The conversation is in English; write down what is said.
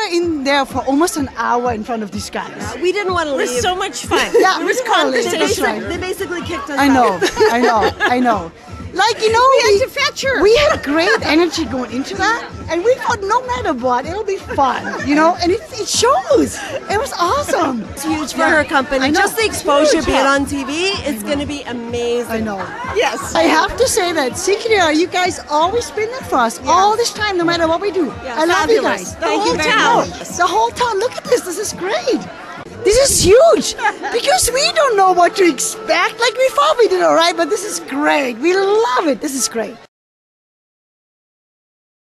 were in there for almost an hour in front of these guys. We didn't want to leave. It leave. was so much fun. Yeah, it was we they, That's conversation. basically, they basically kicked us out. I out. know, I know, I know. Like you know, We had to fetch her. We had a great energy going into that, and we thought no matter what, it'll be fun, you know. And it, it shows. It was awesome. It's huge for Yeah. her company. I know. Just the exposure Huge. being on TV, it's going to be amazing. I know. Yes. I have to say that CKDR, you guys always been there for us all this time, no matter what we do. I love you guys. Thank you whole very town. much. The whole town. Look at this. This is great. This is huge because we don't know what to expect. Like we thought we did all right, but this is great. We love it. This is great.